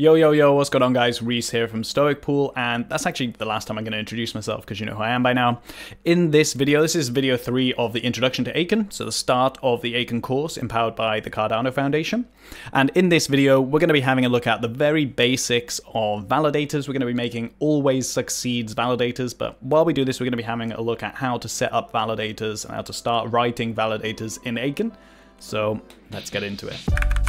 Yo, yo, yo, what's going on guys? Rhys here from Stoic Pool, and that's actually the last time I'm going to introduce myself because you know who I am by now. In this video, this is video 3 of the Introduction to Aiken, so the start of the Aiken course empowered by the Cardano Foundation. And in this video, we're going to be having a look at the very basics of validators. We're going to be making always succeeds validators, but while we do this, we're going to be having a look at how to set up validators and how to start writing validators in Aiken. So let's get into it.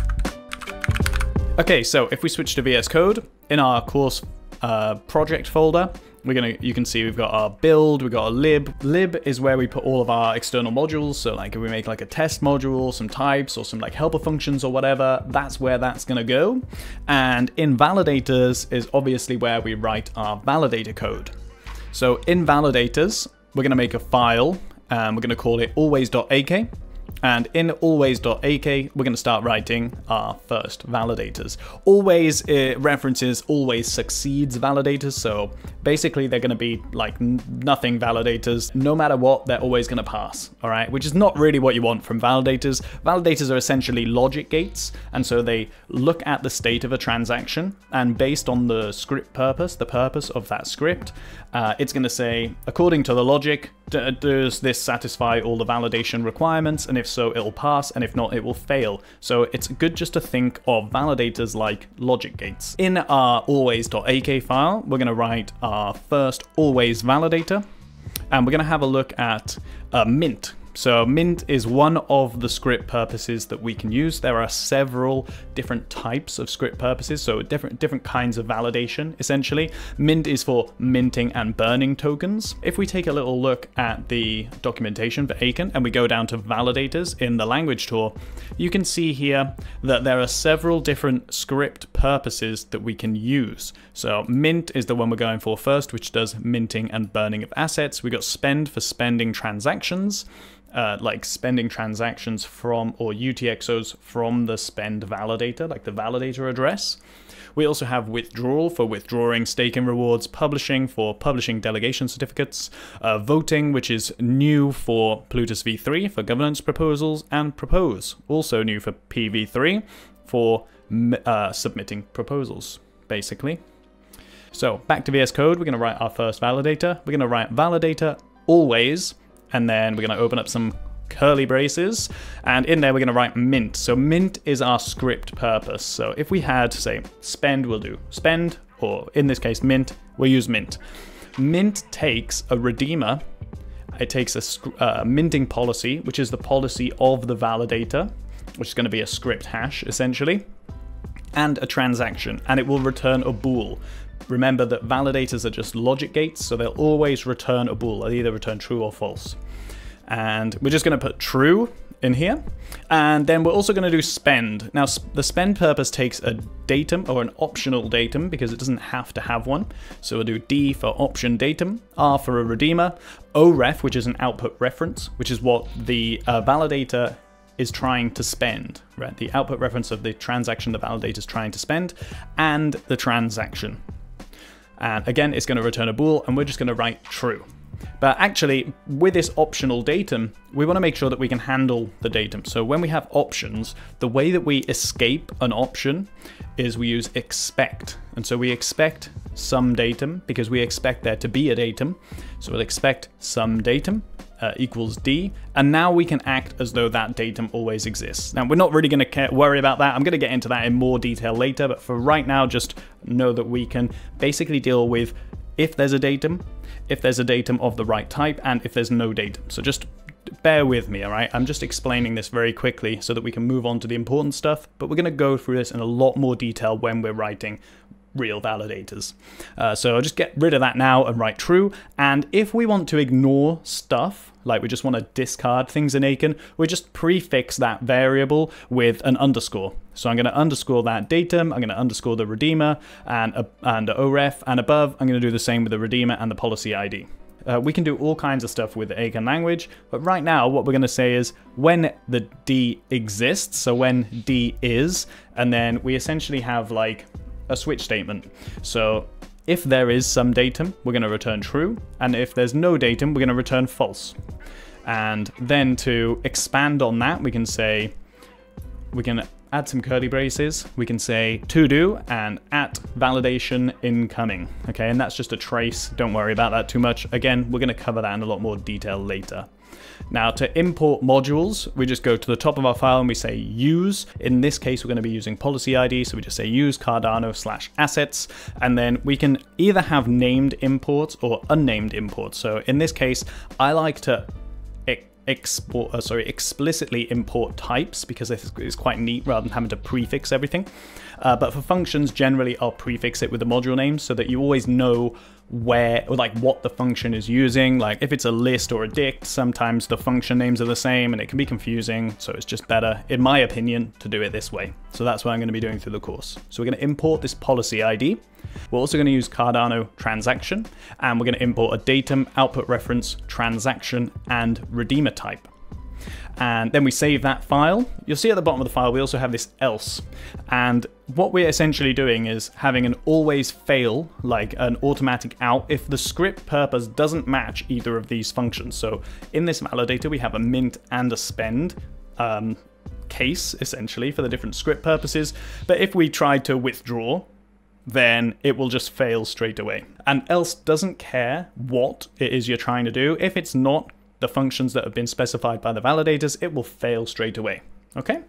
Okay, so if we switch to VS Code, in our course uh, project folder, we're gonna you can see we've got our build, we've got a lib. Lib is where we put all of our external modules. So like if we make like a test module, some types or some like helper functions or whatever, that's where that's gonna go. And in validators is obviously where we write our validator code. So in validators, we're gonna make a file and we're gonna call it always.ak. And in always.ak, we're going to start writing our first validators. Always it references always succeeds validators. So basically they're going to be like nothing validators. No matter what, they're always going to pass. All right. Which is not really what you want from validators. Validators are essentially logic gates. And so they look at the state of a transaction and based on the script purpose, the purpose of that script, uh, it's going to say, according to the logic, does this satisfy all the validation requirements? And if so, it'll pass, and if not, it will fail. So it's good just to think of validators like logic gates. In our always.ak file, we're going to write our first always validator, and we're going to have a look at uh, mint so mint is one of the script purposes that we can use. There are several different types of script purposes, so different different kinds of validation, essentially. Mint is for minting and burning tokens. If we take a little look at the documentation for Aiken and we go down to validators in the language tool, you can see here that there are several different script purposes that we can use. So mint is the one we're going for first, which does minting and burning of assets. We got spend for spending transactions uh, like spending transactions from or UTXOs from the spend validator, like the validator address. We also have withdrawal for withdrawing staking rewards, publishing for publishing delegation certificates, uh, voting, which is new for Plutus v3 for governance proposals, and propose, also new for PV3 for uh, submitting proposals, basically. So back to VS Code, we're going to write our first validator. We're going to write validator always and then we're going to open up some curly braces, and in there we're going to write mint. So mint is our script purpose. So if we had, say, spend, we'll do spend, or in this case, mint, we'll use mint. Mint takes a redeemer, it takes a uh, minting policy, which is the policy of the validator, which is going to be a script hash, essentially, and a transaction, and it will return a bool. Remember that validators are just logic gates, so they'll always return a bool. They'll either return true or false. And we're just going to put true in here. And then we're also going to do spend. Now, the spend purpose takes a datum or an optional datum because it doesn't have to have one. So we'll do D for option datum, R for a redeemer, OREF, which is an output reference, which is what the uh, validator is trying to spend, right? The output reference of the transaction the validator is trying to spend, and the transaction. And again, it's going to return a bool, and we're just going to write true. But actually, with this optional datum, we want to make sure that we can handle the datum. So when we have options, the way that we escape an option is we use expect. And so we expect some datum because we expect there to be a datum. So we'll expect some datum uh, equals D, and now we can act as though that datum always exists. Now, we're not really going to worry about that. I'm going to get into that in more detail later, but for right now, just know that we can basically deal with if there's a datum, if there's a datum of the right type, and if there's no datum. So just bear with me, all right? I'm just explaining this very quickly so that we can move on to the important stuff, but we're going to go through this in a lot more detail when we're writing real validators. Uh, so I'll just get rid of that now and write true. And if we want to ignore stuff, like we just want to discard things in Aiken, we just prefix that variable with an underscore. So I'm going to underscore that datum, I'm going to underscore the redeemer and, uh, and OREF, and above I'm going to do the same with the redeemer and the policy ID. Uh, we can do all kinds of stuff with Aiken language, but right now what we're going to say is when the D exists, so when D is, and then we essentially have like a switch statement. So if there is some datum, we're going to return true, and if there's no datum, we're going to return false. And then to expand on that, we can say, we can add some curly braces. We can say to do and at validation incoming. Okay, and that's just a trace. Don't worry about that too much. Again, we're going to cover that in a lot more detail later. Now to import modules, we just go to the top of our file and we say use. In this case, we're going to be using policy ID. So we just say use Cardano slash assets. And then we can either have named imports or unnamed imports. So in this case, I like to export, uh, sorry, explicitly import types because it's quite neat rather than having to prefix everything. Uh, but for functions, generally I'll prefix it with the module name so that you always know where or like what the function is using. Like if it's a list or a dict, sometimes the function names are the same and it can be confusing. So it's just better, in my opinion, to do it this way. So that's what I'm going to be doing through the course. So we're going to import this policy ID. We're also going to use Cardano transaction and we're going to import a datum, output reference, transaction, and redeemer type and then we save that file. You'll see at the bottom of the file we also have this else, and what we're essentially doing is having an always fail, like an automatic out, if the script purpose doesn't match either of these functions. So in this validator we have a mint and a spend um, case, essentially, for the different script purposes, but if we try to withdraw, then it will just fail straight away. And else doesn't care what it is you're trying to do. If it's not the functions that have been specified by the validators, it will fail straight away. Okay,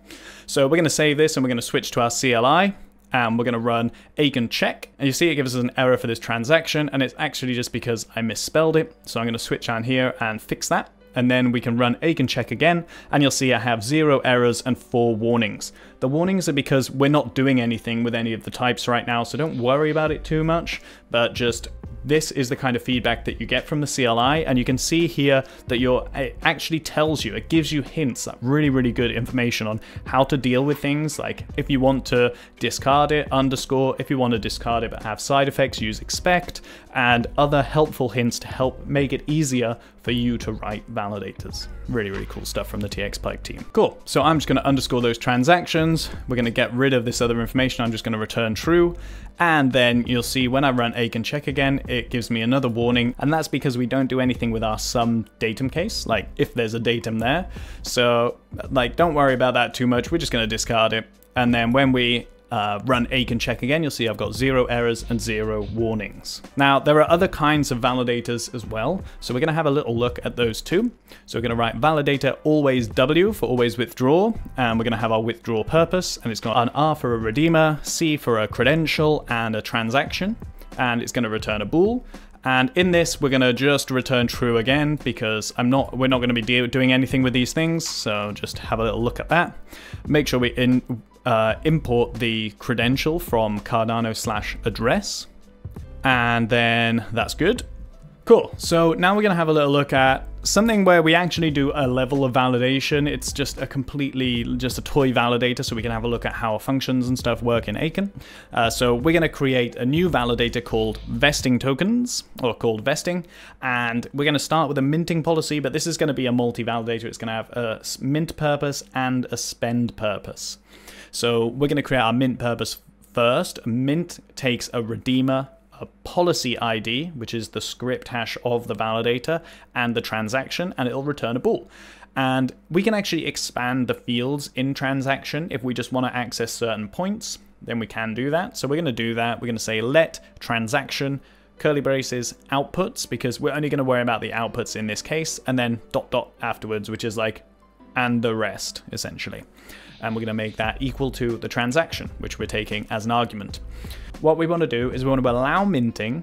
so we're going to save this and we're going to switch to our CLI and we're going to run Aiken check. And you see it gives us an error for this transaction and it's actually just because I misspelled it. So I'm going to switch on here and fix that. And then we can run Aiken check again and you'll see I have zero errors and four warnings. The warnings are because we're not doing anything with any of the types right now, so don't worry about it too much, but just this is the kind of feedback that you get from the CLI, and you can see here that you're, it actually tells you, it gives you hints, that really, really good information on how to deal with things, like if you want to discard it, underscore, if you want to discard it but have side effects, use expect, and other helpful hints to help make it easier for you to write validators. Really, really cool stuff from the TX team. Cool, so I'm just gonna underscore those transactions. We're gonna get rid of this other information. I'm just gonna return true. And then you'll see when I run Aiken check again, it gives me another warning. And that's because we don't do anything with our some datum case, like if there's a datum there. So like, don't worry about that too much. We're just gonna discard it. And then when we uh, run Aiken check again, you'll see I've got zero errors and zero warnings. Now, there are other kinds of validators as well, so we're going to have a little look at those too. So we're going to write validator always W for always withdraw, and we're going to have our withdraw purpose, and it's got an R for a redeemer, C for a credential, and a transaction, and it's going to return a bool. And in this, we're going to just return true again because I'm not. We're not going to be doing anything with these things. So just have a little look at that. Make sure we in, uh, import the credential from Cardano slash address. And then that's good. Cool, so now we're gonna have a little look at something where we actually do a level of validation. It's just a completely, just a toy validator, so we can have a look at how functions and stuff work in Aiken. Uh, so we're gonna create a new validator called vesting tokens, or called vesting, and we're gonna start with a minting policy, but this is gonna be a multi-validator. It's gonna have a mint purpose and a spend purpose. So we're gonna create our mint purpose first. Mint takes a redeemer a policy ID, which is the script hash of the validator, and the transaction, and it'll return a bool. And we can actually expand the fields in transaction if we just want to access certain points, then we can do that. So we're going to do that. We're going to say let transaction curly braces outputs because we're only going to worry about the outputs in this case, and then dot dot afterwards, which is like and the rest essentially. And we're going to make that equal to the transaction, which we're taking as an argument. What we want to do is we want to allow minting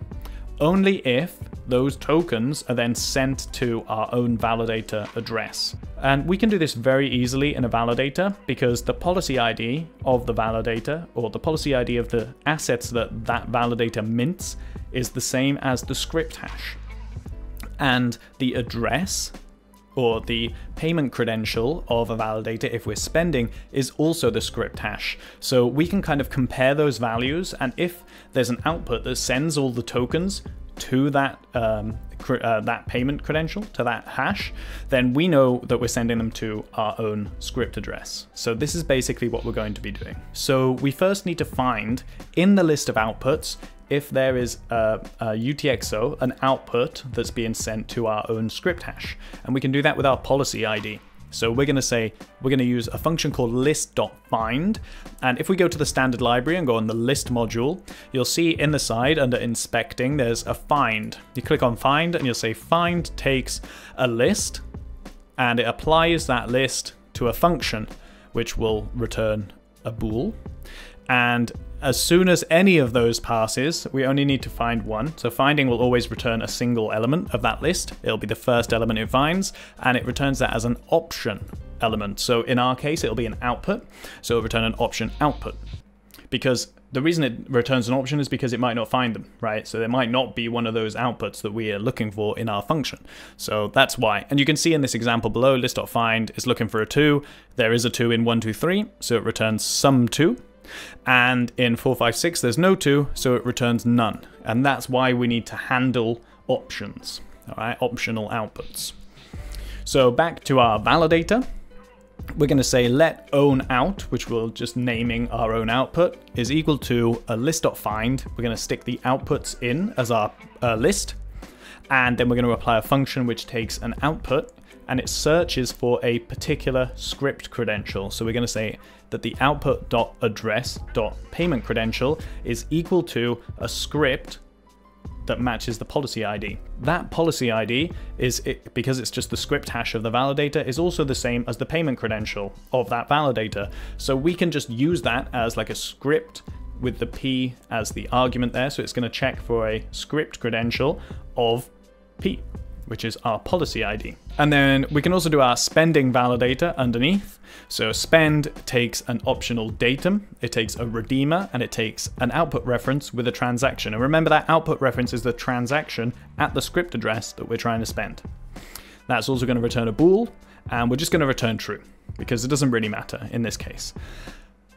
only if those tokens are then sent to our own validator address. And we can do this very easily in a validator because the policy ID of the validator or the policy ID of the assets that that validator mints is the same as the script hash. And the address or the payment credential of a validator if we're spending is also the script hash. So we can kind of compare those values and if there's an output that sends all the tokens to that um, uh, that payment credential, to that hash, then we know that we're sending them to our own script address. So this is basically what we're going to be doing. So we first need to find in the list of outputs if there is a, a, UTXO, an output that's being sent to our own script hash. And we can do that with our policy ID. So we're going to say we're going to use a function called list.find. And if we go to the standard library and go on the list module, you'll see in the side under inspecting, there's a find. You click on find and you'll say find takes a list and it applies that list to a function which will return a bool. And as soon as any of those passes, we only need to find one. So finding will always return a single element of that list. It'll be the first element it finds, and it returns that as an option element. So in our case, it'll be an output. So it'll return an option output. Because the reason it returns an option is because it might not find them, right? So there might not be one of those outputs that we are looking for in our function. So that's why. And you can see in this example below, list.find is looking for a 2. There is a 2 in 123, so it returns some 2. And in 456, there's no 2, so it returns none. And that's why we need to handle options, all right, optional outputs. So back to our validator. We're going to say let own out, which we're just naming our own output, is equal to a list.find. We're going to stick the outputs in as our uh, list. And then we're going to apply a function which takes an output and it searches for a particular script credential. So we're going to say that the output.address.payment credential is equal to a script that matches the policy ID. That policy ID is, it, because it's just the script hash of the validator, is also the same as the payment credential of that validator. So we can just use that as like a script with the P as the argument there. So it's going to check for a script credential of P which is our policy ID. And then we can also do our spending validator underneath. So spend takes an optional datum, it takes a redeemer, and it takes an output reference with a transaction. And remember that output reference is the transaction at the script address that we're trying to spend. That's also going to return a bool, and we're just going to return true, because it doesn't really matter in this case.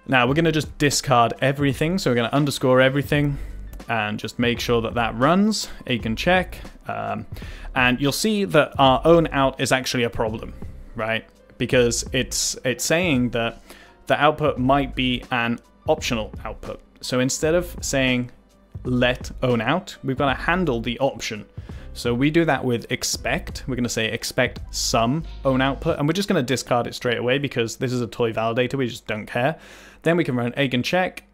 Now we're going to just discard everything, so we're going to underscore everything, and just make sure that that runs. Aiken check. Um, and you'll see that our own out is actually a problem, right? Because it's it's saying that the output might be an optional output. So instead of saying let own out, we've got to handle the option. So we do that with expect. We're going to say expect some own output, and we're just going to discard it straight away because this is a toy validator. We just don't care. Then we can run Aiken check, and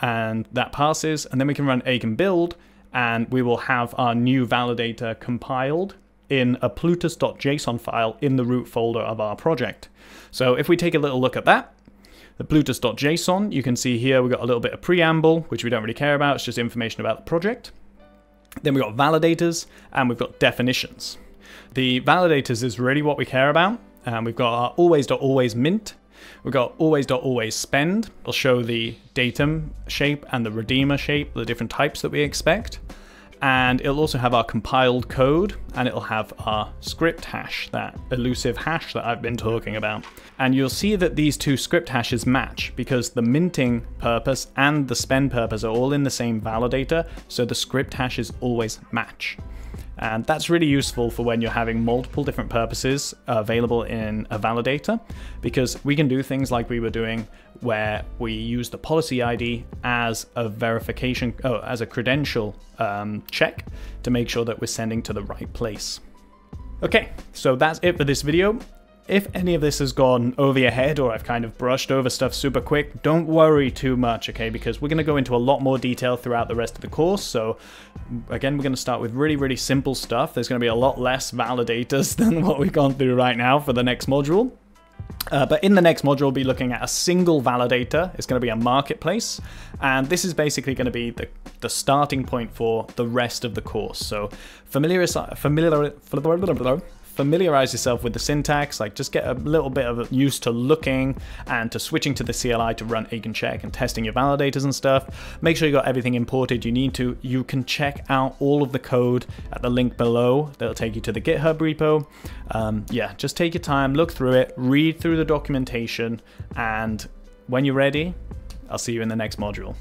that passes, and then we can run Aiken build, and we will have our new validator compiled in a plutus.json file in the root folder of our project. So if we take a little look at that, the plutus.json, you can see here we've got a little bit of preamble, which we don't really care about, it's just information about the project. Then we've got validators, and we've got definitions. The validators is really what we care about. And we've got our always.always mint, We've got always.always spend. It'll show the datum shape and the redeemer shape, the different types that we expect. And it'll also have our compiled code and it'll have our script hash, that elusive hash that I've been talking about. And you'll see that these two script hashes match because the minting purpose and the spend purpose are all in the same validator, so the script hashes always match. And that's really useful for when you're having multiple different purposes available in a validator, because we can do things like we were doing where we use the policy ID as a verification, oh, as a credential um, check to make sure that we're sending to the right place. Okay, so that's it for this video. If any of this has gone over your head or I've kind of brushed over stuff super quick, don't worry too much, okay? Because we're going to go into a lot more detail throughout the rest of the course. So again, we're going to start with really, really simple stuff. There's going to be a lot less validators than what we've gone through right now for the next module. Uh, but in the next module, we'll be looking at a single validator. It's going to be a marketplace. And this is basically going to be the, the starting point for the rest of the course. So familiar, familiar, familiarize yourself with the syntax, like just get a little bit of used to looking and to switching to the CLI to run Aiken check and testing your validators and stuff. Make sure you got everything imported you need to. You can check out all of the code at the link below. That'll take you to the GitHub repo. Um, yeah, just take your time, look through it, read through the documentation, and when you're ready, I'll see you in the next module.